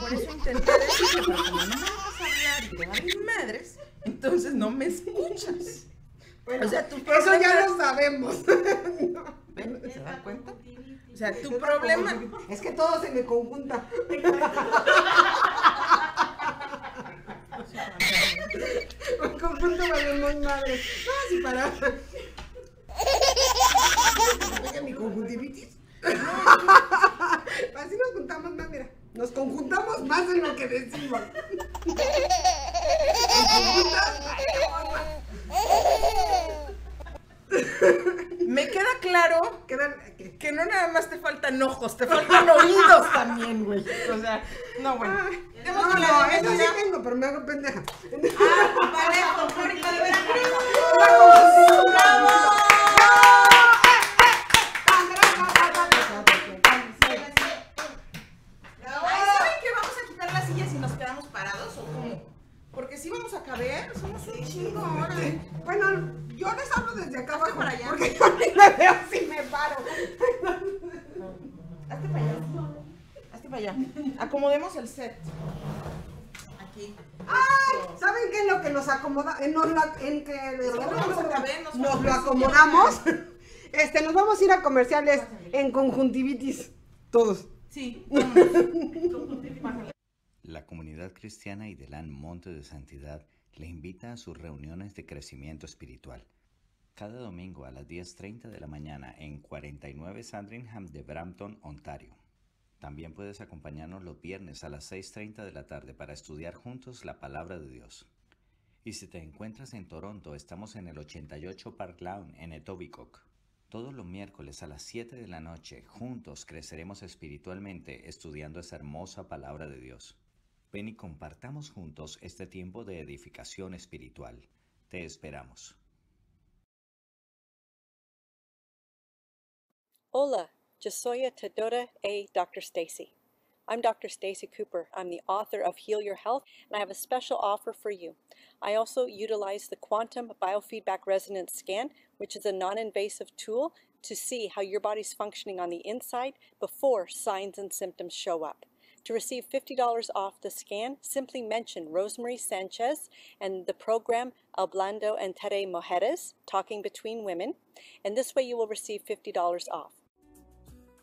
Por eso intenté decirte, pero como no me vas a hablar y te valen madres, entonces no me escuchas. Bueno, O sea, tu eso problema- ya lo sabemos. ¿Ven? ¿Se dan cuenta? O sea, tu problema... Es que todo se me conjunta. Me conjunto valemos madre. No, si para. Mi conjuntivitis. Así nos juntamos más, mira. Nos conjuntamos más en lo que decimos. Me queda claro que- no nada más te faltan ojos, te faltan oídos también, güey. O sea, no, bueno. No, la no, eso sí tengo, pero me hago pendeja. De Veracruz. ¡Bravo! Ay, ¿saben que vamos a quitar las sillas y nos quedamos parados o cómo? Porque caber, somos un chingo ahora. Bueno, yo les hablo desde acá abajo, para allá. porque yo ni me veo si me paro. Hazte para allá. Hazte para allá. Acomodemos el set. Aquí. Ay, ¿saben qué es lo que nos acomoda? En, nos la- en que nos lo acomodamos. Este, nos vamos a ir a comerciales en conjuntivitis. Todos. Sí. La comunidad cristiana Idelán Monte de Santidad le invita a sus reuniones de crecimiento espiritual. Cada domingo a las 10.30 de la mañana en 49 Sandringham de Brampton, Ontario. También puedes acompañarnos los viernes a las 6.30 de la tarde para estudiar juntos la palabra de Dios. Y si te encuentras en Toronto, estamos en el 88 Park Lawn en Etobicoke. Todos los miércoles a las 7 de la noche, juntos creceremos espiritualmente estudiando esa hermosa palabra de Dios. Ven y compartamos juntos este tiempo de edificación espiritual. Te esperamos. Hola, yo soy Tedora A. Dr. Stacy. I'm Dr. Stacy Cooper. I'm the author of Heal Your Health, and I have a special offer for you. I also utilize the quantum biofeedback resonance scan, which is a non invasive tool to see how your body's functioning on the inside before signs and symptoms show up. To receive $50 off the scan, simply mention Rosemary Sanchez and the program Hablando Entre Mujeres, Talking Between Women, and this way you will receive $50 off.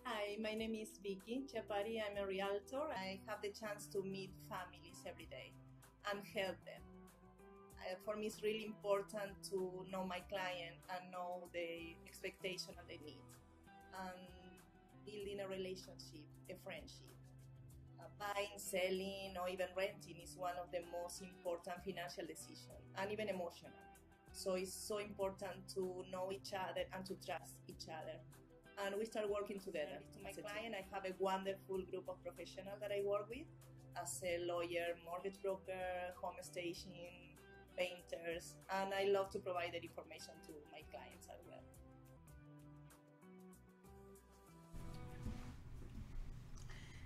Hi, my name is Vicky Chapari. I'm a realtor. I have the chance to meet families every day and help them. Uh, for me, it's really important to know my client and know the expectation and the need, and building a relationship, a friendship. Buying, selling, or even renting is one of the most important financial decisions and even emotional. So it's so important to know each other and to trust each other and we start working together. To my client, I have a wonderful group of professionals that I work with as a lawyer, mortgage broker, home staging, painters, and I love to provide that information to my clients as well.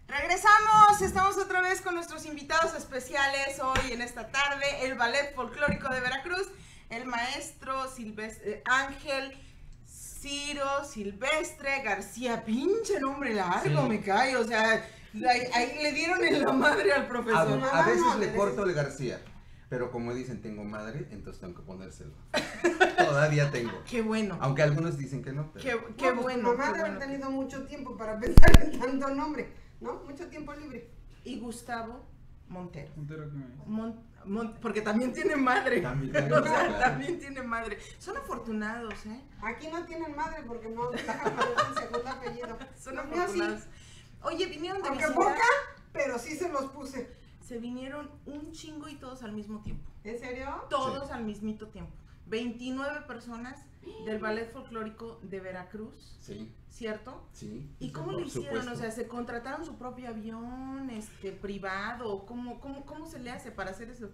Regresamos, estamos otra vez con nuestros invitados especiales hoy en esta tarde, el Ballet Folclórico de Veracruz, el maestro Silvestre, Ángel Ciro Silvestre García, pinche nombre largo, Sí. me cae, o sea, ahí, ahí le dieron en la madre al A, profesor. a veces le corto el García, pero como dicen tengo madre, entonces tengo que ponérselo. Todavía tengo. Qué bueno, Aunque algunos dicen que no. Pero... qué, pues, bueno. Mamá debe haber tenido mucho tiempo para pensar en tanto nombre, ¿no? Mucho tiempo libre. Y Gustavo Montero. Montero que me- Mon- Mon- porque también tiene madre. También, o también, sea, claro. también tiene madre. Son afortunados, ¿eh? Aquí no tienen madre porque no dejan el segundo apellido. Son Los míos sí. afortunados. Oye, vinieron de Aunque visita. poca, pero sí se los puse. Se vinieron un chingo y todos al mismo tiempo. ¿En serio? Todos al mismito tiempo. 29 personas del Ballet Folclórico de Veracruz, Sí, ¿cierto? sí. ¿Y cómo lo hicieron? supuesto. O sea, ¿se contrataron su propio avión este, privado? ¿Cómo, cómo, ¿Cómo se le hace para hacer eso?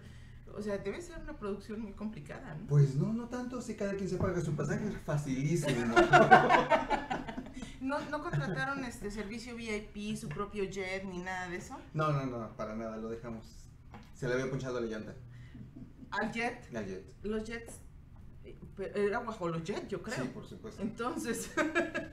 O sea, debe ser una producción muy complicada, ¿no? Pues no, no tanto, si cada quien se paga su pasaje es facilísimo. ¿No, no contrataron este servicio VIP, su propio jet, ni nada de eso? No, no, no, para nada, lo dejamos. Se le había ponchado la llanta, ¿Al jet? la jet. Los jets, pero era guajolojet, yo creo. Sí, por supuesto. Entonces,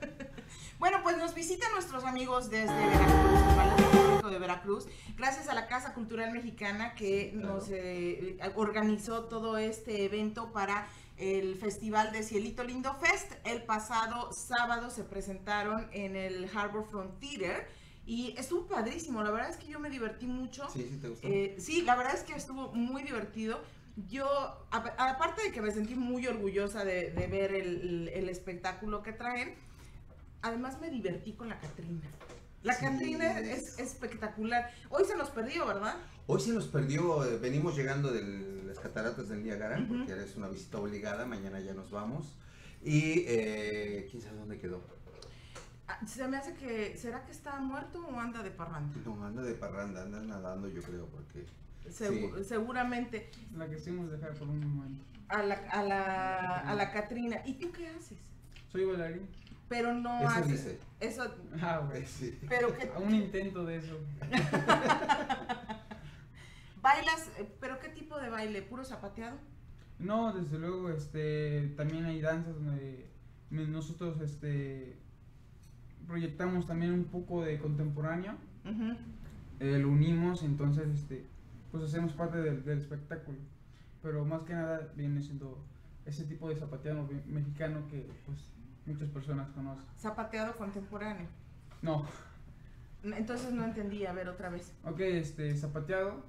bueno, pues nos visitan nuestros amigos desde Veracruz, de Veracruz, gracias a la Casa Cultural Mexicana que nos eh, organizó todo este evento para el Festival de Cielito Lindo Fest. El pasado sábado se presentaron en el Harbor Front Theater y estuvo padrísimo. La verdad es que yo me divertí mucho. Sí, sí, te gustó. Eh, sí, la verdad es que estuvo muy divertido. Yo, a- aparte de que me sentí muy orgullosa de, de ver el, el espectáculo que traen, además me divertí con la Catrina. La Sí. Catrina es espectacular. Hoy se nos perdió, ¿verdad? Hoy se nos perdió, eh, venimos llegando de las cataratas del Niágara, Ujú. porque es una visita obligada, mañana ya nos vamos. Y eh, quién sabe dónde quedó. Ah, Se me hace que, ¿será que está muerto o anda de parranda? No, anda de parranda, anda nadando yo creo, porque... Segu- Sí. Seguramente La que quisimos dejar por un momento. a la, a la, a la Catrina. ¿Y tú qué haces? Soy bailarín. Pero no Eso haces. dice. Eso, Ah, Eh, güey. sí. pero que A un intento de eso. bailas, eh, pero qué tipo de baile, puro zapateado. No, desde luego, este, también hay danzas donde me- nosotros, este, proyectamos también un poco de contemporáneo, eh, lo unimos, entonces, este, pues hacemos parte del, del espectáculo. Pero más que nada viene siendo ese tipo de zapateado me- mexicano que, pues, muchas personas conocen. Zapateado contemporáneo. No, Entonces no entendí, a ver otra vez. ok, este, zapateado,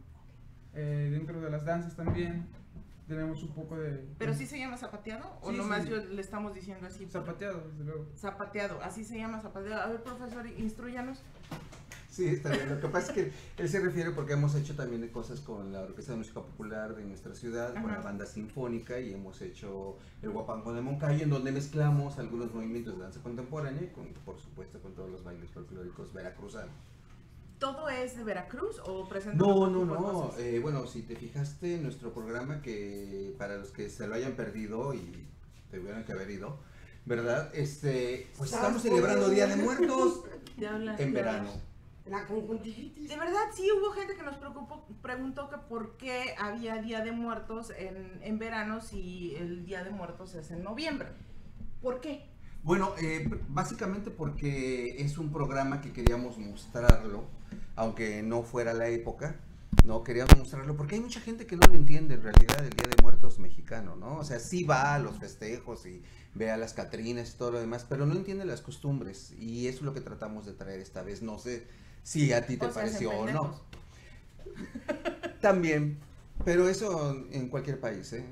eh, dentro de las danzas también tenemos un poco de... ¿Pero sí se llama zapateado? ¿O Sí, nomás sí. yo le estamos diciendo así? Zapateado, desde luego. Zapateado, así se llama zapateado. A ver, profesor, instruyanos. Sí, está bien. Lo que pasa es que él se refiere porque hemos hecho también cosas con la Orquesta de Música Popular de nuestra ciudad, con la banda sinfónica y hemos hecho el Guapango de Moncayo, en donde mezclamos algunos movimientos de danza contemporánea y con, por supuesto, con todos los bailes folclóricos veracruzanos. ¿Todo es de Veracruz o presentan No, no, no. eh, bueno, si te fijaste en nuestro programa que para los que se lo hayan perdido y tuvieran que haber ido, ¿verdad? Este, pues estamos celebrando Día de Muertos en verano. La conjuntivitis. De verdad, sí hubo gente que nos preocupó, preguntó que por qué había Día de Muertos en, en verano si el Día de Muertos es en noviembre. ¿Por qué? Bueno, eh, básicamente porque es un programa que queríamos mostrarlo, aunque no fuera la época, no queríamos mostrarlo porque hay mucha gente que no lo entiende en realidad el Día de Muertos mexicano, ¿no? O sea, sí va a los festejos y ve a las Catrinas y todo lo demás, pero no entiende las costumbres y eso es lo que tratamos de traer esta vez. No sé si a ti te O pareció o no. También, pero eso en cualquier país, ¿eh?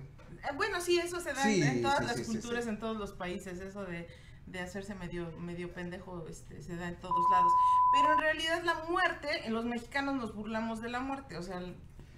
Eh, Bueno, sí, eso se da Sí, en, en todas sí, las sí, culturas, en todos los países, eso de, de hacerse medio, medio pendejo este, se da en todos lados. Pero en realidad la muerte, en los mexicanos nos burlamos de la muerte, o sea,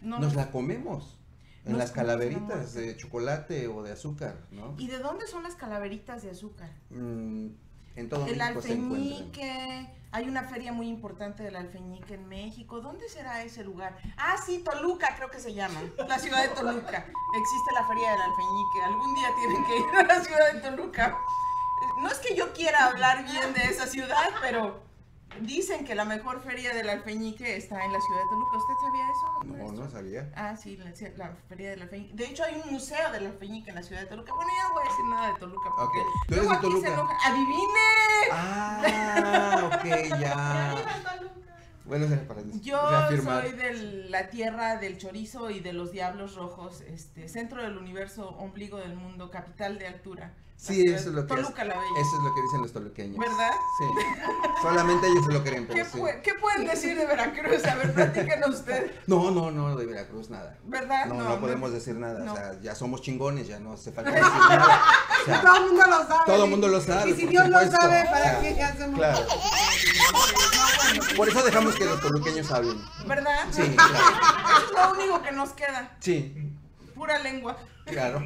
no Nos la comemos en Nos las la calaveritas de chocolate o de azúcar, ¿no? ¿Y de dónde son las calaveritas de azúcar? Mm, en todo El México se encuentran. alfeñique, hay una feria muy importante del alfeñique en México. ¿Dónde será ese lugar? Ah, sí, Toluca creo que se llama, la ciudad de Toluca. Existe la feria del alfeñique. Algún día tienen que ir a la ciudad de Toluca. No es que yo quiera hablar bien de esa ciudad, pero dicen que la mejor feria del alfeñique está en la ciudad de Toluca. ¿Usted sabía eso? No, no sabía. Ah, sí, la, la feria del alfeñique. De hecho, hay un museo del alfeñique en la ciudad de Toluca. Bueno, ya no voy a decir nada de Toluca porque Ok. ¿Tú eres de se Toluca? enoja. ¡Adivine! Ah, ok, ya. Bueno, será para Yo reafirmar. soy de la tierra del chorizo y de los diablos rojos, este, centro del universo, ombligo del mundo, capital de altura. Sí, ciudad- eso es lo que Toluca la Bella. Eso es lo que dicen los toluqueños. ¿Verdad? Sí. Solamente ellos se lo creen, ¿Qué, pero sí. qué pueden decir de Veracruz? A ver, platíquenos usted. No, no, no, de Veracruz nada. ¿Verdad? No, no, podemos decir nada. no. O sea, ya somos chingones, ya no hace falta decir nada. O sea, Todo el mundo lo sabe. todo el mundo lo sabe. Y si Dios lo supuesto. sabe, O ¿para sea, qué hacemos? Claro. Por eso dejamos que los toluqueños hablen. ¿Verdad? Sí, claro. Es lo único que nos queda, Sí, pura lengua. claro.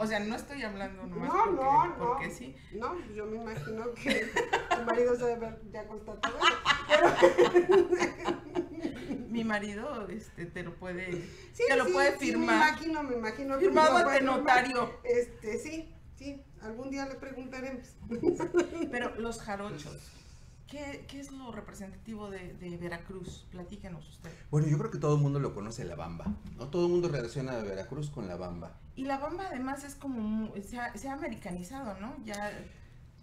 O sea, no estoy hablando nomás No, porque, no, no. porque sí. No, yo me imagino que tu marido se debe haber ya constatado. Mi marido este, te lo puede, Sí, te lo sí, puede sí, firmar. me imagino, me imagino. que Firmado ante notario. Este, sí, sí. Algún día le preguntaremos. Pero los jarochos, ¿qué, qué es lo representativo de, de Veracruz? Platícanos usted. Bueno, yo creo que todo el mundo lo conoce, la bamba. ¿no? Todo el mundo relaciona a Veracruz con la bamba. Y la bamba además es como, se ha, se ha americanizado, ¿no? Ya,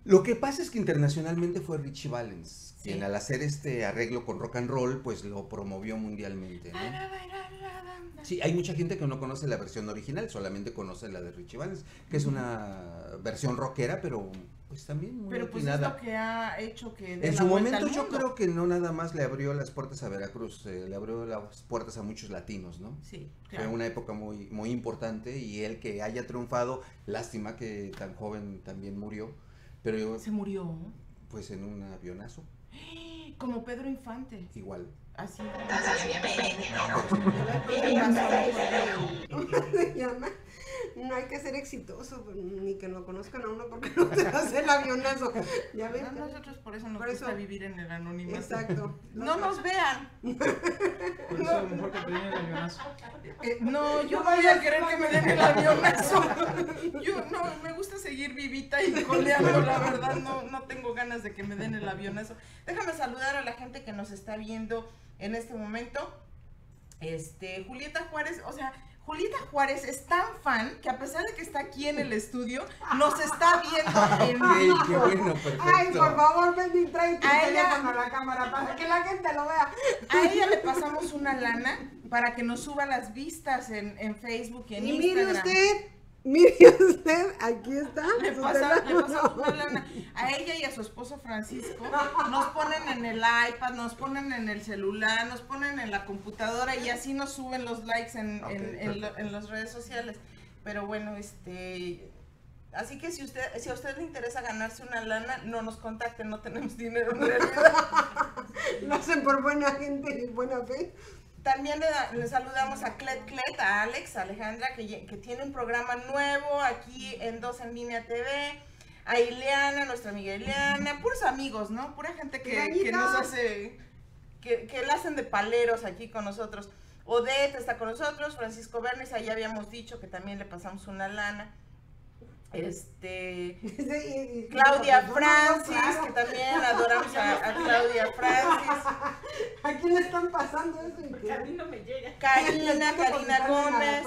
Lo que pasa es que internacionalmente fue Richie Valens, Sí. quien al hacer este arreglo con rock and roll, pues lo promovió mundialmente, ¿no? Sí, hay mucha gente que no conoce la versión original, solamente conoce la de Richie Valens, que es una versión rockera, pero pues también muy Pero pues es lo que ha hecho que En la su momento yo creo que no nada más le abrió las puertas a Veracruz, eh, le abrió las puertas a muchos latinos, ¿no? Sí, Fue claro. una época muy, muy importante y él que haya triunfado, lástima que tan joven también murió, pero yo, Se murió. pues en un avionazo, Como Pedro Infante. igual. Así. Se llama, No hay que ser exitoso, ni que lo conozcan a uno porque no te hace el avionazo. Ya ven. No, Nosotros por eso nos Por gusta eso- vivir en el anonimato. Exacto. No nos vean. Por eso mejor que te den el avionazo. Eh, no, yo no voy a querer que me den el avionazo. Yo no, me gusta seguir vivita y coleando, la verdad, no, no tengo ganas de que me den el avionazo. Déjame saludar a la gente que nos está viendo en este momento. Este, Julieta Juárez, o sea, Julieta Juárez es tan fan que a pesar de que está aquí en el estudio, nos está viendo en Ok, vivo. qué bueno, perfecto. Ay, por favor, ven y trae tu A ella- teléfono a la cámara para que la gente lo vea. A ella le pasamos una lana para que nos suba las vistas en, en Facebook y en Y mire Instagram. usted, mire usted, aquí está. Le, pasa- una. A ella y a su esposo Francisco nos ponen en el iPad, nos ponen en el celular, nos ponen en la computadora y así nos suben los likes en, en- en lo- en las redes sociales. Pero bueno, este... Así que si usted, si a usted le interesa ganarse una lana, no nos contacten, no tenemos dinero en realidad. Lo hacen por buena gente y buena fe. También le, da- le saludamos a Clet Clet, a Alex, a Alejandra, que, que tiene un programa nuevo aquí en Dos en Línea TV. A Ileana, nuestra amiga Ileana, puros amigos, ¿no? Pura gente que, nos hace, que, que la hacen de paleros aquí con nosotros. Odette está con nosotros, Francisco Bernis, ahí habíamos dicho que también le pasamos una lana. Este, Sí, y- y- Claudia no, no, no, Francis, claro. que también adoramos a, a Claudia Francis. ¿A quién le están pasando eso? qué? A mí no me llega. Karina, Karina depositando en la Gómez.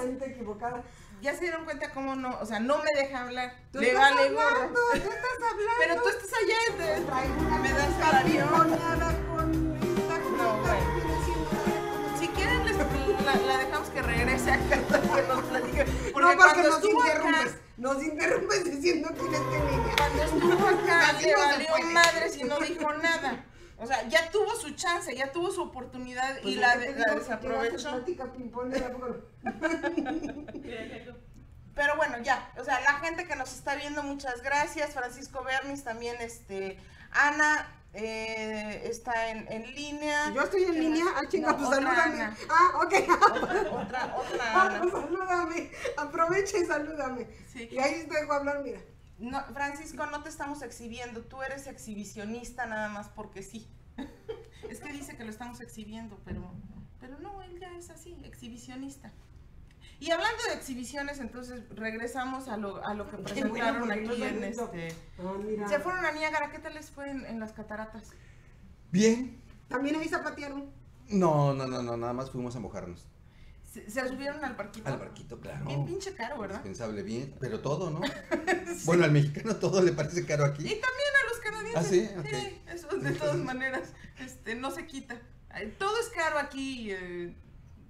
Ya se dieron cuenta cómo no, o sea, no me deja hablar. Tú Le vale gorro. hablando, tú estás hablando. Pero tú estás allá, una me das pimponeada con esta No, bueno. Si quieren, les- la, la dejamos que regrese acá que nos platique. Porque, No, porque cuando nos interrumpes. acá, Nos interrumpes diciendo quién está en línea. cuando estuvo acá, le valió madres y no dijo nada. O sea, ya tuvo su chance, ya tuvo su oportunidad Pues y la, de- la que desaprovechó. Pero bueno, ya, o sea, la gente que nos está viendo, muchas gracias. Francisco Bernis también, este, Ana eh, está en, en línea. Yo estoy en ¿Quién línea. más? Ah, chinga, No, pues salúdame. Ana. Ah, ok. Otra, otra, otra Ah, pues salúdame. Aprovecha y salúdame. Sí. Y ahí te dejo hablar, mira. No, Francisco, no te estamos exhibiendo, tú eres exhibicionista nada más porque sí. es que dice que lo estamos exhibiendo, pero, pero no, él ya es así, exhibicionista. Y hablando de exhibiciones, entonces regresamos a lo, a lo que bueno, presentaron aquí se en este... Ah. Se fueron a Niágara, ¿qué tal les fue en, en las cataratas? Bien. También ahí zapatearon. No, no, no, no, nada más fuimos a mojarnos. ¿Se, se subieron al barquito? Al barquito, claro. Bien pinche caro, ¿verdad? Indispensable, bien, pero todo, ¿no? Bueno, al mexicano todo le parece caro Y aquí. también a los canadienses. ¿Ah, sí? Ok. eso de todas maneras, este, no se quita. Todo es caro aquí, eh,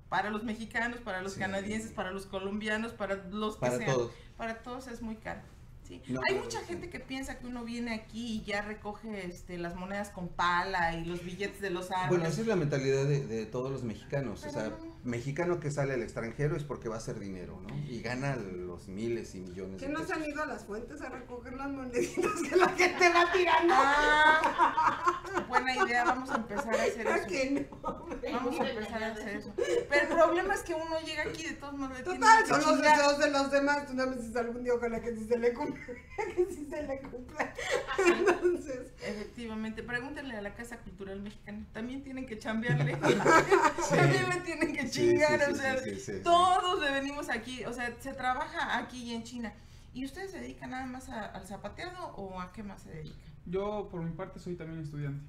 para los mexicanos, para los Sí. canadienses, para los colombianos, para los que Para sean. todos. Para todos es muy caro. Sí. No, Hay mucha gente que piensa que uno viene aquí y ya recoge este, las monedas con pala y los billetes de los árboles. Bueno, esa es la mentalidad de, de todos los mexicanos. O Pero sea, no. Mexicano que sale al extranjero es porque va a hacer dinero, ¿no? Y gana los miles y millones ¿Que no se han ido a las fuentes a recoger las moneditas que la gente va tirando? Ah, buena idea, vamos a empezar a hacer ¿A eso. que no? Vamos a empezar a hacer eso. Pero el problema es que uno llega aquí de todos modos Total, son los deseos de los demás. Tú no me dices algún día ojalá que sí se le cumpla. Que sí se le cumpla. Entonces, Efectivamente, pregúntenle a la Casa Cultural Mexicana, también tienen que chambearle, también le tienen que Sí, chingar, sí, sí, o sea, sí, sí, sí, sí. todos le venimos aquí, o sea, se trabaja aquí y en China. ¿Y ustedes se dedican nada más a- al zapateado o a qué más se dedican? Yo, por mi parte, soy también estudiante.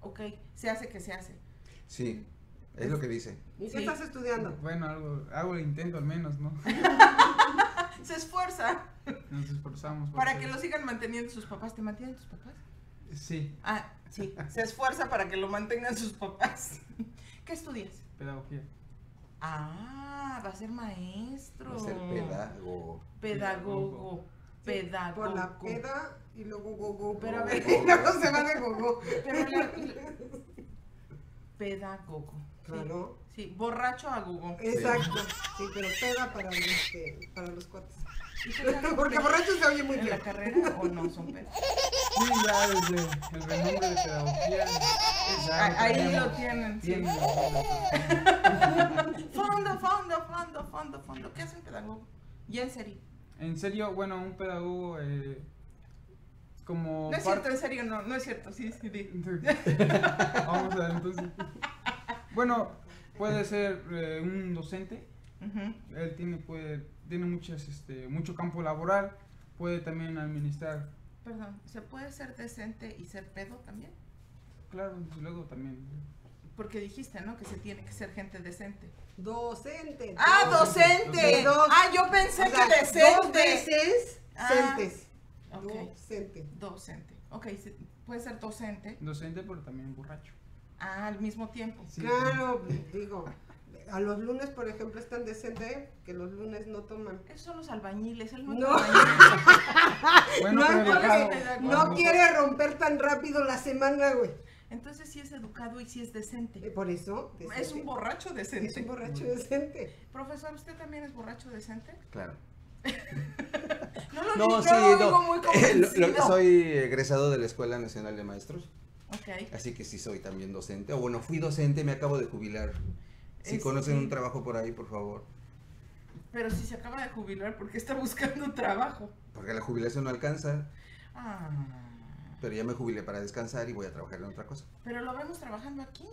Ok, se hace que se hace. Sí, es lo que dice. ¿y qué Sí. estás estudiando? Bueno, algo, hago el intento al menos, ¿no? se esfuerza Nos esforzamos. para hacer que lo sigan manteniendo sus papás. ¿Te mantienen tus papás? Sí, Ah, sí, se esfuerza para que lo mantengan sus papás. ¿Qué estudias? pedagogía. Ah, va a ser maestro. Va a ser pedago. Pedagogo. Pedagogo. Por la peda y luego gogo. Pero a ver, luego se va de gogo. Pero la- la- Pedagogo. Sí, Claro. Sí, borracho a gogo. Exacto. Sí, pero peda para, este, para los cuates. Porque borracho se oye muy ¿En la bien. carrera o no son pedos? Sí, ya desde el renombre de pedagogía. Ah, ahí tenemos. lo tienen, sí. Tienen Fondo, fondo, fondo, fondo, fondo. ¿Qué hace un pedagogo? Ya en serio. En serio, bueno, un pedagogo eh, como No es cierto, en serio, no, no es cierto. Sí, sí, di. Vamos a ver entonces. Bueno, puede ser eh, un docente. Ujú. Él tiene, puede, tiene muchas, este, mucho campo laboral. Puede también administrar. Perdón, ¿se puede ser decente y ser pedo también? Claro, luego también. Porque dijiste, ¿no? Que se tiene que ser gente decente. Docente. ¡Ah, Docente. docente! Dos. Ah, yo pensé O sea, que decente. Dos veces Ah. centes. Docente. docente. Ok, sí, puede ser docente. Docente, pero también borracho. Ah, al mismo tiempo. Sí. Claro, digo. A los lunes, por ejemplo, es tan decente que los lunes no toman. Esos son los albañiles, él no, No. albañil. Bueno, no, pero porque educado. no No Cuando- quiere romper tan rápido la semana, güey. Entonces sí es educado y sí es Eh, decente. Por eso. decente. Es un borracho decente. Es un borracho decente. Profesor, ¿usted también es borracho decente? Claro. No lo No, digo, sí, lo digo no. muy Eh, lo- soy egresado de la Escuela Nacional de Maestros, Ok. así que sí soy también docente. O bueno, fui docente, me acabo de jubilar. Si Este- conocen un trabajo por ahí, por favor. Pero si se acaba de jubilar, ¿por qué está buscando trabajo? Porque la jubilación no alcanza, Ah. pero ya me jubilé para descansar y voy a trabajar en otra cosa. Pero lo vemos trabajando aquí.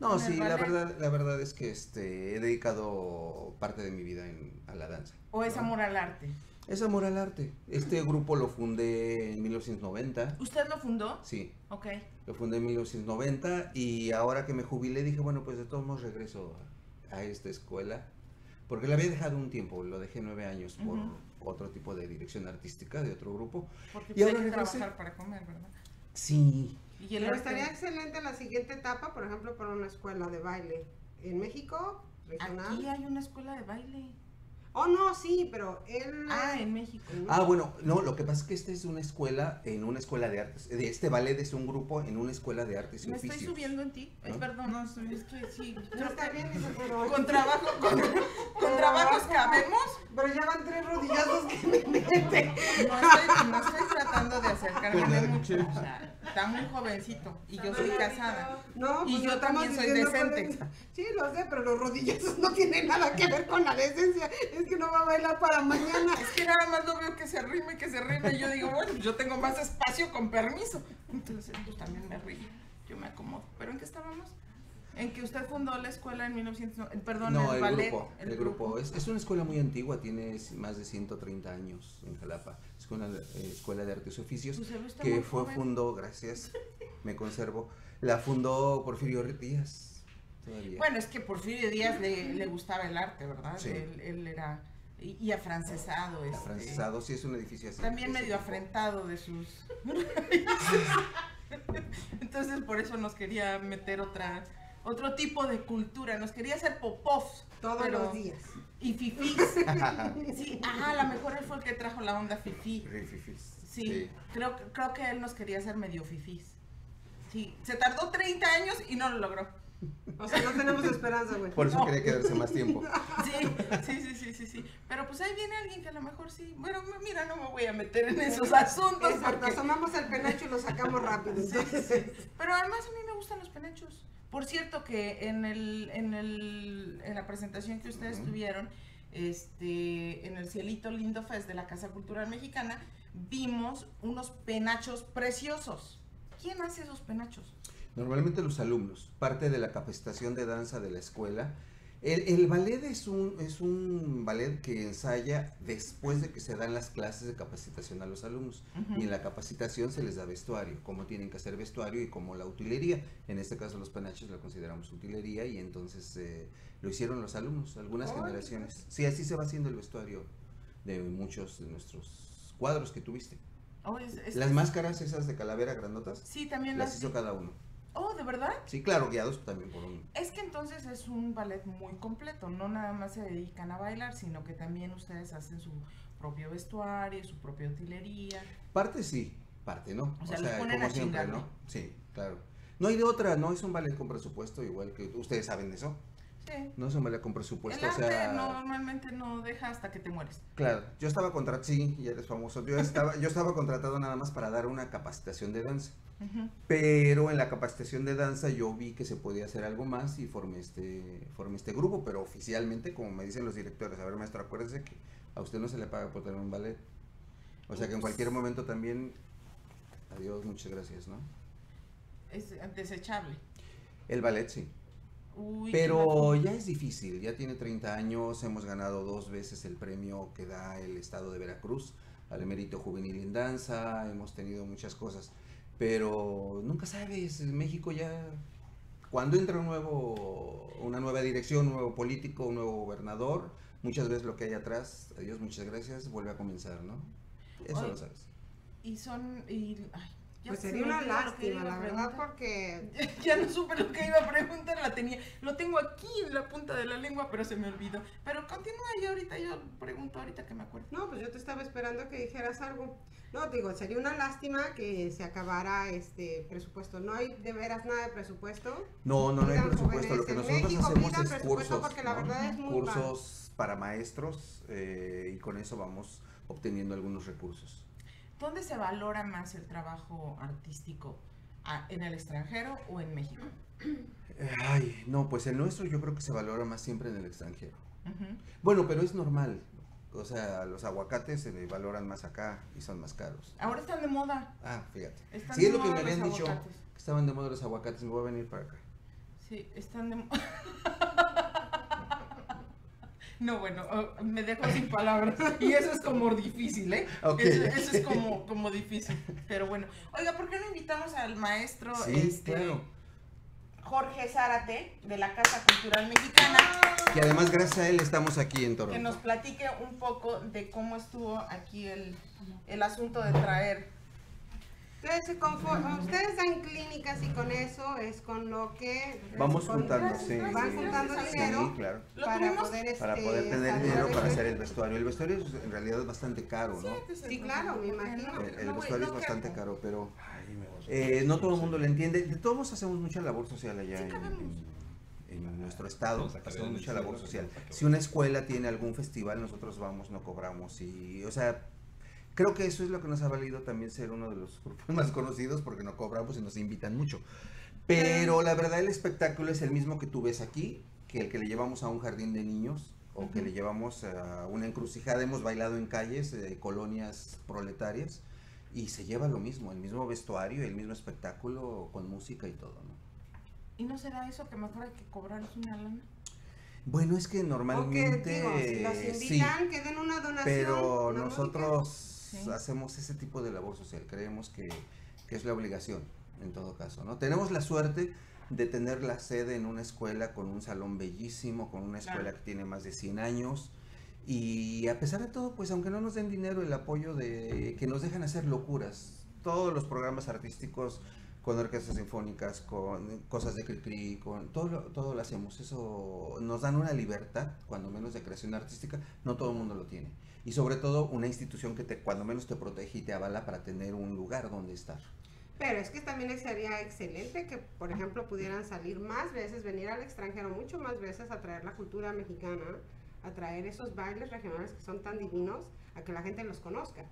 No, sí, la verdad, la verdad es que este, he dedicado parte de mi vida en- a la danza. ¿O es ¿no? amor al arte? Es amor al arte. Este grupo lo fundé en 1990. ¿Usted lo fundó? Sí, Ok. lo fundé en 1990 y ahora que me jubilé dije, bueno, pues de todos modos regreso a, a esta escuela. Porque la había dejado un tiempo, lo dejé nueve años por Ujú. otro tipo de dirección artística de otro grupo. Porque Y pues, hay ahora que regresé. trabajar para comer, ¿verdad? Sí. Y el Pero arte- estaría excelente la siguiente etapa, por ejemplo, para una escuela de baile. En México, regional. Aquí hay una escuela de baile. Oh, no, sí, pero él. Ah, en México. Ah, bueno, no, lo que pasa es que esta es una escuela, en una escuela de artes. de Este ballet es un grupo en una escuela de artes y Me estoy subiendo en ti. Perdón. No, estoy bien. Es que sí. No está bien, pero. Con trabajo, con, con trabajos cabemos. Pero ya van tres rodillazos que me mete. No estoy, no estoy tratando de acercarme mucho. O sea, está muy jovencito y yo soy casada. No, Y pues yo estamos también soy decente. Sí, lo sé, pero los rodillazos no tienen nada que ver con la decencia. Es que no va a bailar para mañana. Es que nada más lo veo que se rime, que se rime. Y yo digo, bueno, yo tengo más espacio con permiso. Entonces, pues también me río. Yo me acomodo. ¿Pero en qué estábamos? En que usted fundó la escuela en 1900, eh, perdón, No, el, el, ballet. grupo, el, grupo. Es, es una escuela muy antigua, tiene más de 130 años en Jalapa. Es una eh, escuela de artes y oficios Pues que fue joven. fundó, gracias, me conservo, la fundó Porfirio Díaz. Todavía. Bueno, es que Porfirio Díaz le, le gustaba el arte, ¿verdad? Sí. Él, él era. Y, y afrancesado. Este, Afrancesado, sí es un edificio así. También medio tipo. afrentado de sus. Entonces, por eso nos quería meter otra. Otro tipo de cultura, nos quería hacer popov. Todos pero- los días. Y fifís. Sí, ah, a lo mejor él fue el que trajo la onda fifí. Rififis. Sí, Creo, creo que él nos quería hacer medio fifís. Sí, se tardó 30 años y no lo logró. O sea, no tenemos esperanza, güey. Por eso No. quería quedarse más tiempo. Sí, sí, sí, sí, sí, sí. Pero pues ahí viene alguien que a lo mejor sí. Bueno, mira, no me voy a meter en esos asuntos. Exacto, porque- asomamos el penacho y lo sacamos rápido. entonces. Pero además a mí me gustan los penachos. Por cierto que en el, en el, en la presentación que ustedes tuvieron, este, en el Cielito Lindo Fest de la Casa Cultural Mexicana, vimos unos penachos preciosos. ¿Quién hace esos penachos? Normalmente los alumnos, parte de la capacitación de danza de la escuela. El, el ballet es un, es un ballet que ensaya después de que se dan las clases de capacitación a los alumnos. Y en la capacitación se les da vestuario, cómo tienen que hacer vestuario y cómo la utilería. En este caso los penachos la consideramos utilería y entonces eh, lo hicieron los alumnos, algunas generaciones. Sí, así se va haciendo el vestuario de muchos de nuestros cuadros que tuviste. Oh, es- es- Las máscaras esas de calavera grandotas, Sí, también las las... hizo cada uno. ¿De verdad? Sí, claro, guiados también por un... Es que entonces es un ballet muy completo, no nada más se dedican a bailar, sino que también ustedes hacen su propio vestuario, su propia utilería. Parte sí, parte no. O sea, los ponen como a siempre, chingarle. ¿no? Sí, claro. No hay de otra, no es un ballet con presupuesto, igual que ustedes saben de eso. Sí. No un ballet con El presupuesto, o arte sea... normalmente no deja hasta que te mueres. Claro, yo estaba contratado, sí, ya eres famoso. Yo estaba, yo estaba contratado nada más para dar una capacitación de danza. Pero en la capacitación de danza yo vi que se podía hacer algo más y formé este, formé este grupo, pero oficialmente, como me dicen los directores, a ver maestro, acuérdese que a usted no se le paga por tener un ballet. O sea que en cualquier momento también, adiós, muchas gracias, ¿no? Es desechable. El ballet sí. Uy, Pero ya es difícil, ya tiene 30 años, hemos ganado dos veces el premio que da el estado de Veracruz al emérito juvenil en danza, hemos tenido muchas cosas, pero nunca sabes, México ya, cuando entra un nuevo, una nueva dirección, un nuevo político, un nuevo gobernador, muchas veces lo que hay atrás, adiós, muchas gracias, vuelve a comenzar, ¿no? Eso Oye, lo sabes. Y son... Y, ay, Pues se sería una lástima, la verdad, porque Ya no supe lo que iba a preguntar, la tenía, lo tengo aquí en la punta de la lengua, pero se me olvidó. Pero continúa yo ahorita, yo pregunto ahorita que me acuerdo. No, pues yo te estaba esperando que dijeras algo. No, digo, sería una lástima que se acabara este presupuesto. No hay de veras nada de presupuesto. No, no, no hay presupuesto. Lo que en nosotros México, hacemos es presupuesto cursos. porque la ¿no? verdad es muy cursos para maestros eh, y con eso vamos obteniendo algunos recursos. ¿Dónde se valora más el trabajo artístico? ¿A- ¿En el extranjero o en México? Eh, Ay, no, pues el nuestro yo creo que se valora más siempre en el extranjero. Bueno, pero es normal. O sea, los aguacates se valoran más acá y son más caros. Ahora están de moda. Ah, fíjate. Están de es lo que me habían dicho, que estaban de moda los aguacates, me voy a venir para acá. Sí, están de moda. No, bueno, oh, me dejo sin palabras. Y eso es como difícil, ¿eh? Ok. Eso, eso es como, como difícil. Pero bueno. Oiga, ¿por qué no invitamos al maestro Sí, este, claro. Jorge Zárate de la Casa Cultural Mexicana? Que además gracias a él estamos aquí en que nos Toronto. platique un poco de cómo estuvo aquí el, el asunto de traer. Ustedes, se confo- ustedes dan clínicas y con eso es con lo que... Vamos juntando, sí. Van juntando sí, dinero claro. Para poder, Para este, poder tener dinero para hacer el vestuario. El vestuario es en realidad es bastante caro, ¿no? Sí, claro, me imagino. El, vestuario es bastante caro, pero eh, no todo el mundo lo entiende. De todos modos hacemos mucha labor social allá en, en- en nuestro estado. Hacemos mucha labor social. Si una escuela tiene algún festival, nosotros vamos, no cobramos. Y, o sea, creo que eso es lo que nos ha valido también ser uno de los grupos más conocidos porque no cobramos y nos invitan mucho. Pero la verdad el espectáculo es el mismo que tú ves aquí, que el que le llevamos a un jardín de niños o que le llevamos a una encrucijada. Hemos bailado en calles, eh, colonias proletarias y se lleva lo mismo, el mismo vestuario, el mismo espectáculo con música y todo, ¿no? ¿Y no será eso que mejor hay que cobrarles una lana? Bueno, es que Porque, normalmente digo, si los sí, invitan, que den una donación. pero ¿no, nosotros Sí. hacemos ese tipo de labor social, creemos que, que es la obligación en todo caso, ¿no? Tenemos la suerte de tener la sede en una escuela con un salón bellísimo, con una escuela Claro. que tiene más de 100 años y a pesar de todo, pues aunque no nos den dinero, el apoyo de que nos dejan hacer locuras, todos los programas artísticos con orquestas sinfónicas, con cosas de Cricri, con todo lo, todo lo hacemos. Eso nos dan una libertad, cuando menos de creación artística, no todo el mundo lo tiene. Y sobre todo una institución que te, cuando menos te protege y te avala para tener un lugar donde estar. Pero es que también sería excelente que, por ejemplo, pudieran salir más veces, venir al extranjero mucho más veces a traer la cultura mexicana, a traer esos bailes regionales que son tan divinos, a que la gente los conozca.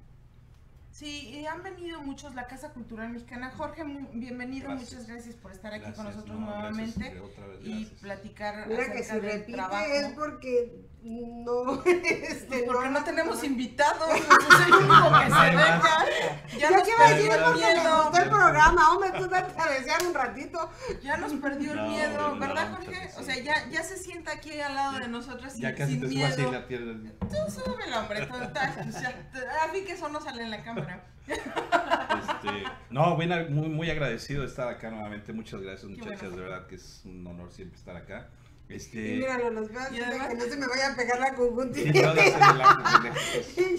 Sí, y han venido muchos, la Casa Cultural Mexicana. Jorge, bienvenido, Gracias. muchas gracias por estar aquí con nosotros no, nuevamente gracias, otra vez, y platicar Mira que si del repite trabajo. es porque no, este, Pues porque no tenemos no- invitados, pues es el único que se ve ya. Ya nos que iba a decir perdió el porque le miedo. gustó el programa, hombre, tú date a desear un ratito. Ya nos perdió el No, miedo, ¿verdad, Jorge? gracias. O sea, ya, ya se sienta aquí al lado de nosotros sin, Ya casi sin te subo así miedo. la pierna. Tú súbelo, hombre, total, pues a fin que eso no sale en la cámara. Este, no, muy, muy, muy agradecido de estar acá nuevamente. Muchas gracias, muchachas. bueno. De verdad que es un honor siempre estar acá. Este, Y míralo, los veo así Y de además- que no se me vaya a pegar la conjuntivitis. Y yo,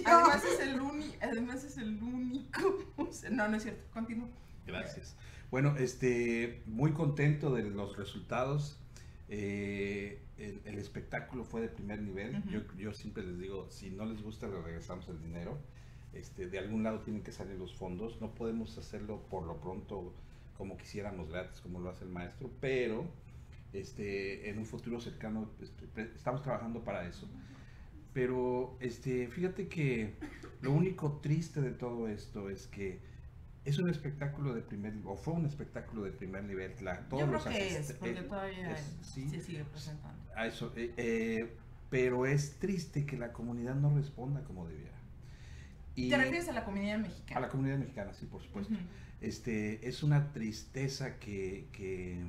Además es el único, además es el único. No, no es cierto. Continúa. Gracias. Bueno, este, muy contento de los resultados. Eh, el, el espectáculo fue de primer nivel. Yo, yo siempre les digo, si no les gusta, le regresamos el dinero. Este, de algún lado tienen que salir los fondos. No podemos hacerlo por lo pronto como quisiéramos gratis, como lo hace el maestro, pero este, en un futuro cercano este, pre- estamos trabajando para eso. Pero este, fíjate que lo único triste de todo esto es que es un espectáculo de primer o fue un espectáculo de primer nivel. La, todos Yo creo los que es, porque eh, todavía es- sí, se sigue presentando. a eso, eh, eh, pero es triste que la comunidad no responda como debiera. Y ¿Te refieres a la comunidad mexicana? a la comunidad mexicana, sí, por supuesto. Este, es una tristeza que, que,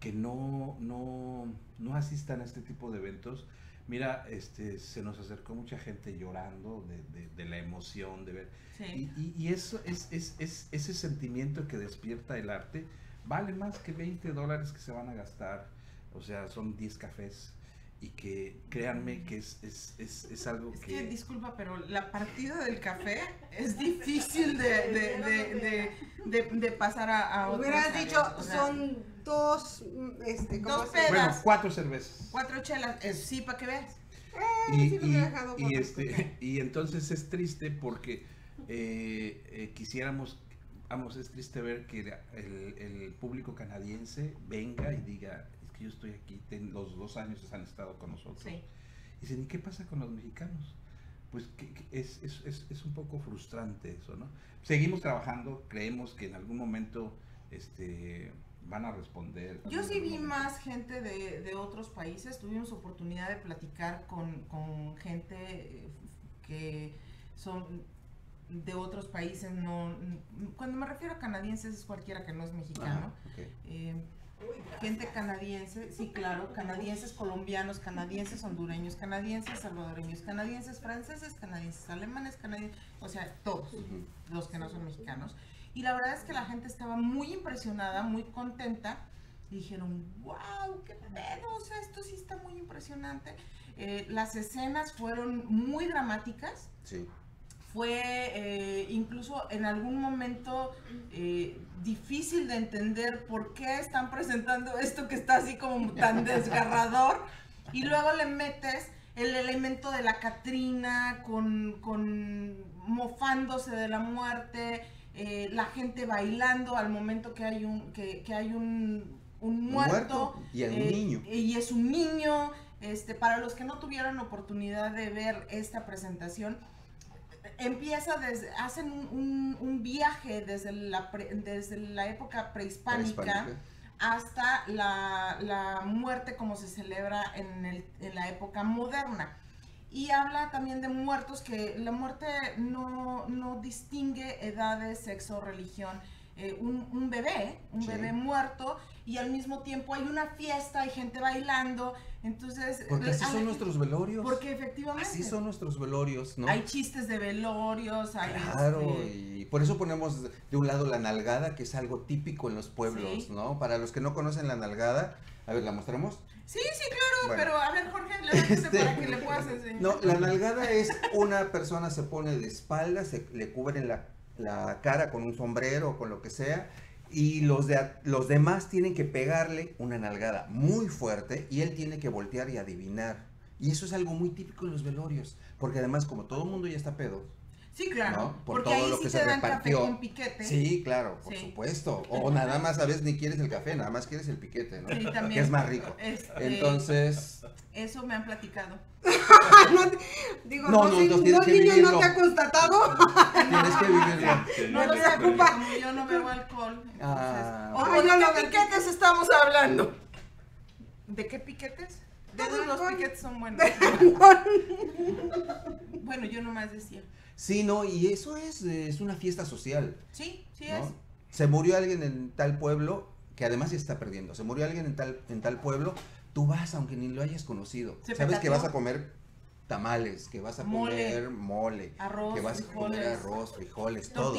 que no, no, no asistan a este tipo de eventos. Mira, este, se nos acercó mucha gente llorando de, de- de la emoción de ver. Sí. Y, y- y eso es, es, es- ese sentimiento que despierta el arte vale más que 20 dólares que se van a gastar. O sea, son 10 cafés. Y que créanme que es, es, es, es algo Es que... que, disculpa, pero la partida del café es difícil de, de, de, de, de- de pasar a, a hubieras dicho, o sea, son dos, este, ¿cómo Dos se- pedas. bueno, cuatro cervezas. cuatro chelas, eh, sí, para que veas. Eh, y, sí y- y este, y entonces es triste porque eh, eh, quisiéramos, vamos, es triste ver que el, el público canadiense venga y diga, que yo estoy aquí, ten- los dos años han estado con nosotros. Sí. Y dicen, ¿y qué pasa con los mexicanos? Pues que, que es, es, es, es un poco frustrante eso, ¿no? Seguimos trabajando, creemos que en algún momento este, van a responder. Yo sí vi momento. más gente de, de otros países, tuvimos oportunidad de platicar con, con gente eh, que son de otros países, no, cuando me refiero a canadienses es cualquiera que no es mexicano. Ajá. Eh, gente canadiense, sí, claro, canadienses, colombianos, canadienses, hondureños, canadienses, salvadoreños, canadienses, franceses, canadienses, alemanes, canadienses, o sea, todos los que no son mexicanos. Y la verdad es que la gente estaba muy impresionada, muy contenta. Y dijeron, wow, qué pedo, o sea, esto sí está muy impresionante. Eh, las escenas fueron muy dramáticas Sí. Fue eh, incluso en algún momento eh, difícil de entender por qué están presentando esto que está así como tan desgarrador y luego le metes el elemento de la Catrina con, con mofándose de la muerte, eh, la gente bailando al momento que hay un, que, que hay un, un muerto, muerto y hay un niño. y es un niño. Este, para los que no tuvieron oportunidad de ver esta presentación, empieza desde, hacen un, un- viaje desde la, pre- desde la época prehispánica, Prehispánica. hasta la, la muerte como se celebra en, el- en la época moderna. Y habla también de muertos, que la muerte no, no distingue edades, sexo, religión. Eh, un, un bebé, un Sí. bebé muerto, y al mismo tiempo hay una fiesta, hay gente bailando. Entonces, Porque así son nuestros velorios. Porque efectivamente. Así son nuestros velorios, ¿no? Hay chistes de velorios, hay Claro, este, y por eso ponemos de un lado la nalgada, que es algo típico en los pueblos, Sí. ¿no? Para los que no conocen la nalgada, a ver, ¿la mostramos? Sí, sí, claro, Bueno. pero a ver, Jorge, levántate Este, para que le puedas enseñar. No, la nalgada es una persona se pone de espaldas, se le cubren la, la cara con un sombrero o con lo que sea, y los, de, los demás tienen que pegarle una nalgada muy fuerte y él tiene que voltear y adivinar. Y eso es algo muy típico en los velorios, porque además como todo el mundo ya está pedo, Sí, claro, ¿no? Por porque todo ahí lo sí que se dan repartió. café en piquete. Sí, claro, por Sí. supuesto. O nada más a veces ni quieres el café, nada más quieres el piquete, ¿no? Sí, también. Que es más rico. Este, Entonces, Eso me han platicado. No, digo, No, no, no, si no, no, tienes que niño no te ha constatado. tienes que vivirlo. No te preocupa. yo no bebo alcohol. Entonces, Ah. ¿O Ay, de yo qué piquetes estamos hablando? ¿De qué piquetes? De Todos los piquetes son buenos. bueno, yo nomás decía. Sí, no, y eso es, es una fiesta social. Sí, sí ¿no? es. Se murió alguien en tal pueblo, que además ya está perdiendo. Se murió alguien en tal, en tal pueblo, tú vas aunque ni lo hayas conocido. Se Sabes que vas a comer tamales, que vas a Mole. poner mole, Arroz, que vas a comer frijoles, arroz, frijoles, todo.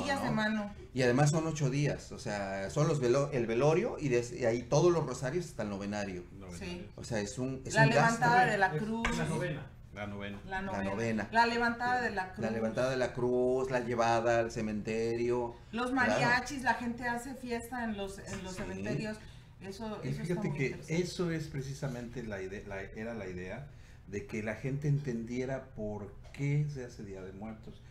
Y además son ocho días, o sea, son los velo- el velorio y, des- y ahí todos los rosarios hasta el novenario. No, Sí. O sea, es un, es La un gasto. levantada de la Es cruz. La novena. La novena. La novena. novena. La levantada de la cruz. La levantada de la cruz, la llevada al cementerio. Los Claro. mariachis, la gente hace fiesta en los, en los Sí. cementerios. Eso, Y eso está fíjate muy que eso es precisamente la idea, la- era la idea de que la gente entendiera por qué se hace Día de Muertos.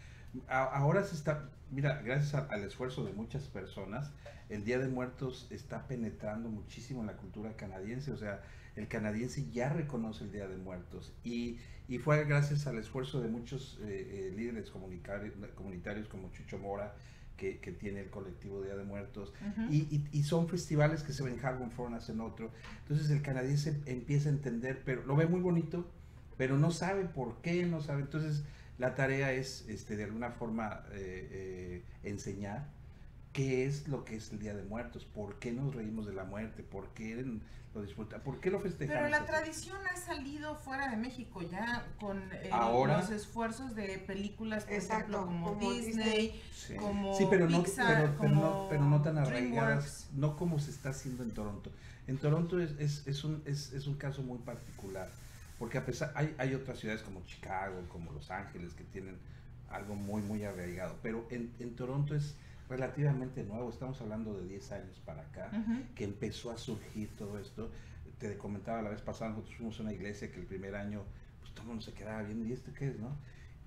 A- ahora se está, mira, gracias a- al esfuerzo de muchas personas, el Día de Muertos está penetrando muchísimo en la cultura canadiense, o sea, el canadiense ya reconoce el Día de Muertos y, y fue gracias al esfuerzo de muchos eh, eh, líderes comunitarios como Chucho Mora, que, que tiene el colectivo Día de Muertos, y, y- y son festivales que se ven en Harbour Forum, hacen otro. Entonces el canadiense empieza a entender, pero lo ve muy bonito, pero no sabe por qué, no sabe. Entonces la tarea es, este, de alguna forma, eh, eh, enseñar qué es lo que es el Día de Muertos, por qué nos reímos de la muerte, por qué lo disfrutamos, por qué lo festejamos. Pero la así? tradición ha salido fuera de México ya con eh, Ahora- los esfuerzos de películas, por Exacto, ejemplo, como, como Disney, Sí. como Sí, pero no, Pixar, pero, pero no, como pero no tan DreamWorks. arraigadas, no como se está haciendo en Toronto. En Toronto es, es, es un, es, es un caso muy particular, porque a pesar, hay, hay otras ciudades como Chicago, como Los Ángeles, que tienen algo muy, muy arraigado, pero en, en Toronto es relativamente nuevo, estamos hablando de 10 años para acá, Ujú. que empezó a surgir todo esto. Te comentaba la vez pasada, nosotros fuimos a una iglesia que el primer año, pues todo el mundo se quedaba viendo, ¿y esto qué es, no?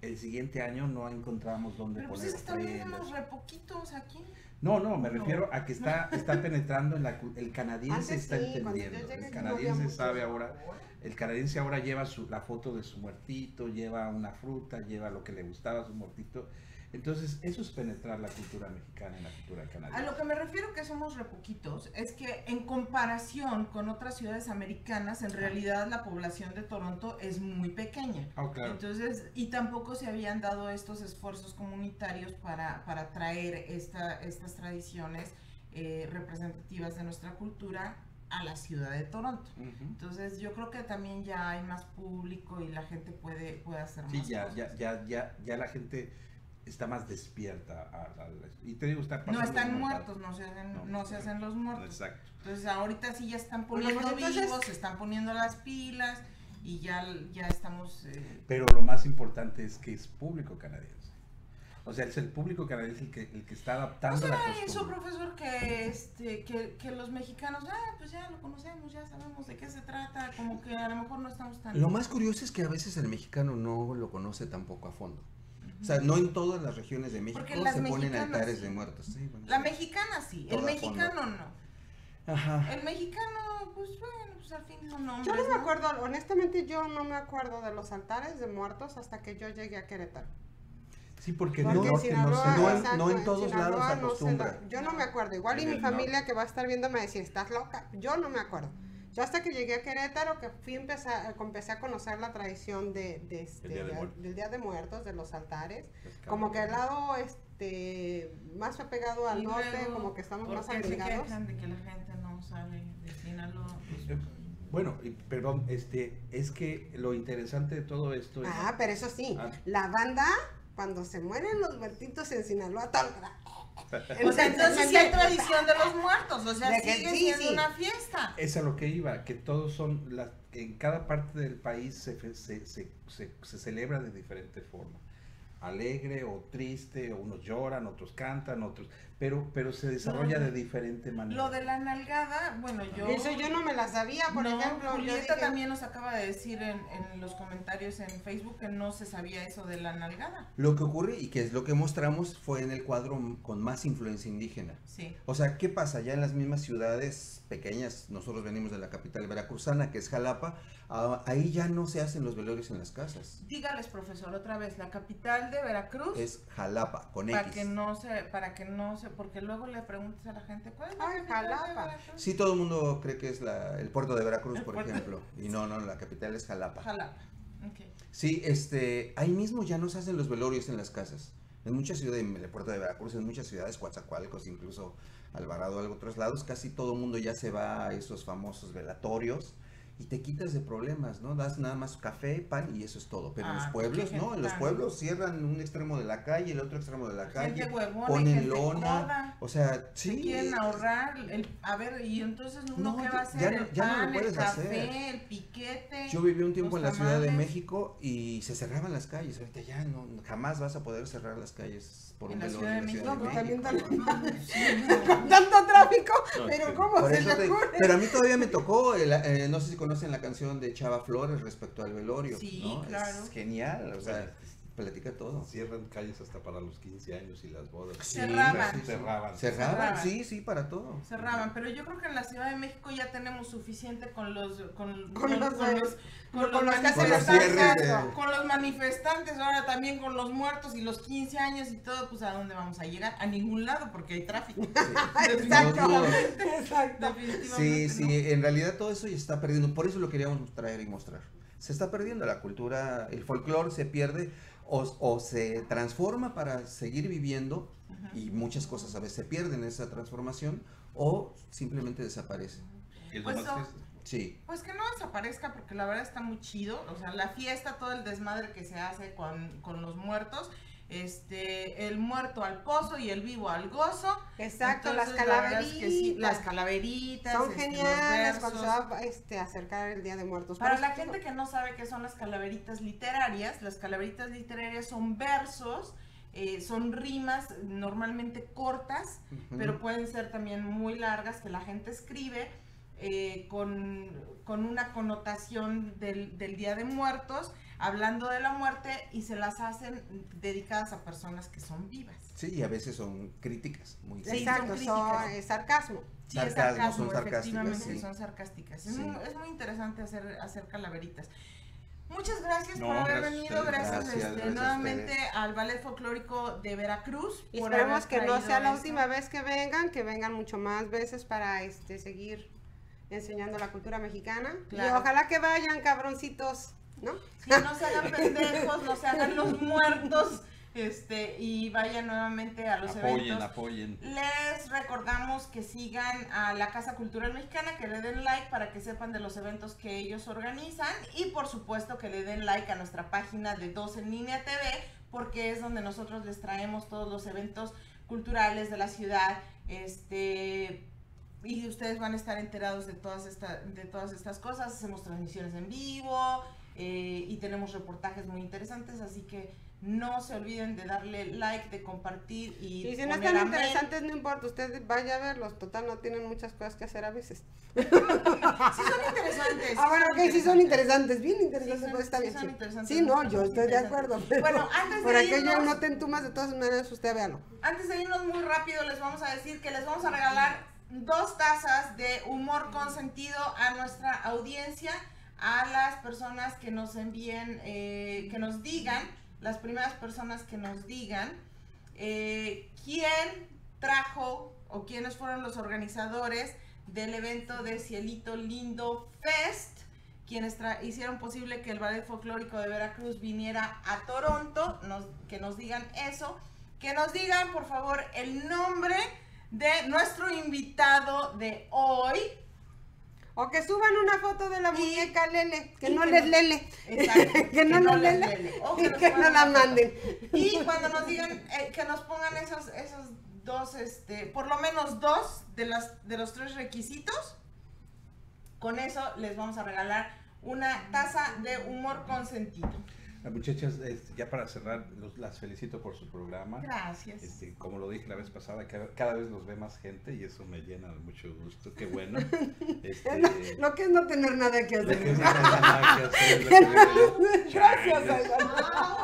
El siguiente año no encontramos dónde Pero pues poner es que también somos re poquitos aquí. No, no, me No. refiero a que está, está penetrando en la el canadiense Antes está sí, entendiendo, el canadiense sabe ahora, el canadiense ahora lleva su, la foto de su muertito, lleva una fruta, lleva lo que le gustaba a su muertito, entonces eso es penetrar la cultura mexicana en la cultura A canadiense. lo que me refiero que somos re poquitos es que en comparación con otras ciudades americanas, en realidad la población de Toronto es muy pequeña. Claro. Entonces, y tampoco se habían dado estos esfuerzos comunitarios para, para traer esta, estas tradiciones eh, representativas de nuestra cultura a la ciudad de Toronto. Entonces, yo creo que también ya hay más público y la gente puede, puede hacer Sí, más ya, cosas. ya, ya, ya, ya la gente está más despierta. a- a la- y te digo, está No están muertos, no se hacen, No, no, se hacen los muertos. Exacto. Entonces ahorita sí ya están Bueno, poniendo pues, entonces- vivos, se están poniendo las pilas y ya, ya estamos... eh, Pero lo más importante es que es público canadiense. O sea, es el público canadiense el que, el que está ¿No adaptando la será eso, costumbre. profesor, que, este, que, que los mexicanos, ah, pues ya lo conocemos, ya sabemos de qué se trata, como que a lo mejor no estamos tan... Lo más curioso es que a veces el mexicano no lo conoce tampoco a fondo. O sea, no en todas las regiones de México se ponen altares sí. de muertos. Sí, bueno, La sí. mexicana sí, el fondo. mexicano no. Ajá. El mexicano, pues bueno, pues al fin son nombres, Yo no me acuerdo, honestamente yo no me acuerdo de los altares de muertos hasta que yo llegué a Querétaro. Sí, porque Porque no, en Sinaloa, no en- exacto, no en todos lados Sinaloa se no acostumbra. yo no me acuerdo. Igual y En mi familia norte. que va a estar viendo me va a decir, ¿estás loca? Yo no me acuerdo. Yo hasta que llegué a Querétaro, que fui empezar, empecé a conocer la tradición de, de este, Día de del Día de Muertos, de los altares. Pues, Como que al lado este, más apegado al Y norte, luego, como que estamos más ¿por qué se agregados. quejan de que la gente no sale de Sinaloa? Eh, Bueno, y, perdón, este, es que lo interesante de todo esto es... Ah, pero eso sí, Ah. la banda, cuando se mueren los muertitos en Sinaloa, tal, O sea, entonces sí hay tradición de los muertos, o sea, De sigue sí, siendo sí. una fiesta. Es a lo que iba, que todos son, las, en cada parte del país se, se, se, se celebra de diferente forma. Alegre o triste, o unos lloran, otros cantan, otros, pero, pero se desarrolla No. de diferente manera. Lo de la nalgada, bueno, yo... Eso yo no me la sabía, por no, ejemplo. Julieta dije, también nos acaba de decir en, en los comentarios en Facebook que no se sabía eso de la nalgada. Lo que ocurre y que es lo que mostramos fue en el cuadro con más influencia indígena. Sí. O sea, ¿qué pasa? Ya en las mismas ciudades pequeñas, nosotros venimos de la capital veracruzana, que es Jalapa, ah, ahí ya no se hacen los velorios en las casas. Dígales, profesor, otra vez, la capital de Veracruz, Es Jalapa, con para X. que no se, para que no se, porque luego le preguntas a la gente, ¿cuál es la Ay, de Jalapa. Veracruz? Sí, todo el mundo cree que es la- el puerto de Veracruz, El por puerto. ejemplo. Y no, no, la capital es Jalapa. Jalapa. Sí, este, ahí mismo ya no se hacen los velorios en las casas. En muchas ciudades, en el puerto de Veracruz, en muchas ciudades, Coatzacoalcos, incluso Alvarado, algo otros lados, casi todo el mundo ya se va a esos famosos velatorios y te quitas de problemas, ¿no? Das nada más café, pan y eso es todo. Pero en los Ah, pueblos, qué ¿no? En los pueblos cierran un extremo de la calle, el otro extremo de la calle, Gente huevona, ponen gente lona, coda. o sea, Se sí. quieren ahorrar, el, a ver, y entonces uno No, qué va a hacer, ya el ya no lo pan, el puedes café, hacer. el piquete. Yo viví un tiempo en la Ciudad de. México y se cerraban las calles. Ahorita ya no, jamás vas a poder cerrar las calles por En un la Ciudad de la Ciudad No, de pues México. también tanto tráfico, No, pero. ¿cómo se te- ocurre? pero a mí todavía me tocó, el- eh, no sé si conocen la canción de Chava Flores respecto al velorio. Sí, ¿no? claro. Es genial, o sea, platica todo. Cierran calles hasta para los 15 años y las bodas. Sí, Cerraban. sí, sí. Cerraban. Cerraban, Cerraban. sí, sí, para todo. cerraban, pero yo creo que en la Ciudad de México ya tenemos suficiente con los con, Con los- con los, con con los los que hacen Con los manifestantes, con los manifestantes, ahora también con los muertos y los 15 años y todo, pues a dónde vamos a llegar? A ningún lado porque hay tráfico. No. exacto. Sí, sí, ¿no? en realidad todo eso ya está perdiendo, por eso lo queríamos traer y mostrar. Se está perdiendo la cultura, el folclore se pierde o, o se transforma para seguir viviendo y muchas cosas a veces se pierden en esa transformación o simplemente desaparece. Pues. Sí, Pues que no desaparezca porque la verdad está muy chido. O sea, la fiesta, todo el desmadre que se hace con, con los muertos. Este, el muerto al pozo y el vivo al gozo. Exacto, Entonces, las la verdad es que calaveritas. sí, las calaveritas. Son este, geniales cuando se va este, a acercar el Día de Muertos. Para la gente que no sabe qué son las calaveritas literarias, las calaveritas literarias son versos, eh, son rimas normalmente cortas, pero pueden ser también muy largas que la gente escribe eh, con, con una connotación del, del Día de Muertos, hablando de la muerte y se las hacen dedicadas a personas que son vivas. sí, y a veces son críticas, muy Sí, Exacto, son son, es sarcasmo. Sí, es Sarcasmo, sarcasmo, son sarcásticas, efectivamente, sí. son sarcásticas. Es, Sí. muy, es muy interesante hacer, hacer calaveritas. Muchas gracias No, por haber gracias venido, gracias, Gracias, este, gracias nuevamente al Ballet Folclórico de Veracruz. Y esperemos que no sea la esto. última vez que vengan, que vengan mucho más veces para este seguir enseñando la cultura mexicana. Claro. Y ojalá que vayan, cabroncitos, ¿no? Sí, no se hagan pendejos, no se hagan los muertos, este, y vayan nuevamente a los Apoyen, eventos. apoyen. Les recordamos que sigan a la Casa Cultural Mexicana, que le den like para que sepan de los eventos que ellos organizan y por supuesto que le den like a nuestra página de 2 en línea TV porque es donde nosotros les traemos todos los eventos culturales de la ciudad, este y ustedes van a estar enterados de todas esta, de todas estas cosas. Hacemos transmisiones en vivo eh, y tenemos reportajes muy interesantes, así que no se olviden de darle like, de compartir y, Y si no están interesantes, no importa, usted vaya a verlos, total, no tienen muchas cosas que hacer a veces. Sí son interesantes. Ah, bueno, ok, sí son interesantes, bien interesantes, Sí pues está sí bien. son Sí, interesantes, Sí, no, yo estoy de acuerdo. Bueno, antes de Por aquello no te entumas, de todas maneras, usted véalo. Antes de irnos muy rápido, les vamos a decir que les vamos a regalar dos tazas de humor consentido a nuestra audiencia, a las personas que nos envíen, eh, que nos digan, las primeras personas que nos digan eh, quién trajo o quiénes fueron los organizadores del evento de Cielito Lindo Fest, quienes hicieron posible que el Ballet Folclórico de Veracruz viniera a Toronto, que nos digan eso, que nos digan por favor el nombre de nuestro invitado de hoy. O que suban una foto de la Y- muñeca Lele, que no que les no- lele. Exacto, que no nos les lele. lele, o Y nos que no la manden. Y cuando nos digan eh, que nos pongan esos, esos dos, este, por lo menos dos de, las, de los tres requisitos, con eso les vamos a regalar una taza de humor consentido. Las muchachas, este, ya para cerrar, los- las felicito por su programa. Gracias. Este, como lo dije la vez pasada, cada, cada vez los ve más gente y eso me llena de mucho gusto. Qué bueno. Este, Lo, lo que es no tener nada que hacer. nada que que. Gracias.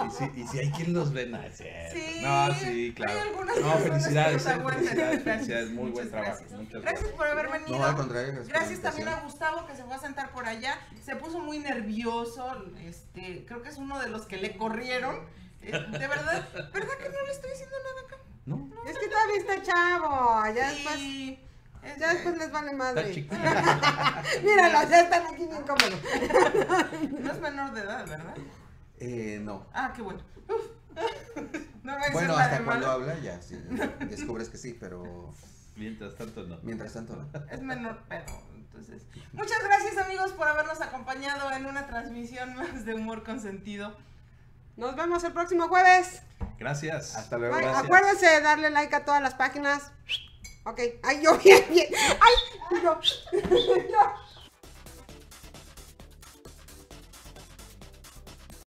Y si, y si hay quien los ve, no, es. Sí, no, sí, claro. No, felicidades, eh, felicidades, felicidades, muy muchas buen trabajo. gracias. Muchas Gracias gracias. por haber venido. No, al contrario, gracias también a. Gustavo que se fue a sentar por allá. Se puso muy nervioso. Este, creo que es uno de los que le corrieron. Eh, de verdad, ¿verdad que no le estoy diciendo nada acá? No, Es que todavía está chavo. Ya después, Y, ya después les vale está madre. chiquito. Míralo, ya están aquí bien cómodos. no es menor de edad, ¿verdad? Eh, no. Ah, qué bueno. No va a Bueno, hasta cuando malo. habla ya, sí, descubres que sí, pero Mientras tanto, no. Mientras tanto, no. Es menor, pero entonces. Muchas gracias amigos por habernos acompañado en una transmisión más de humor con sentido. Nos vemos el próximo jueves. Gracias. Hasta luego. Bye. gracias. Acuérdense de darle like a todas las páginas. Ok. Ay, yo bien, bien. Ay, yo. yo.